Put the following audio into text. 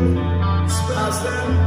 Spasm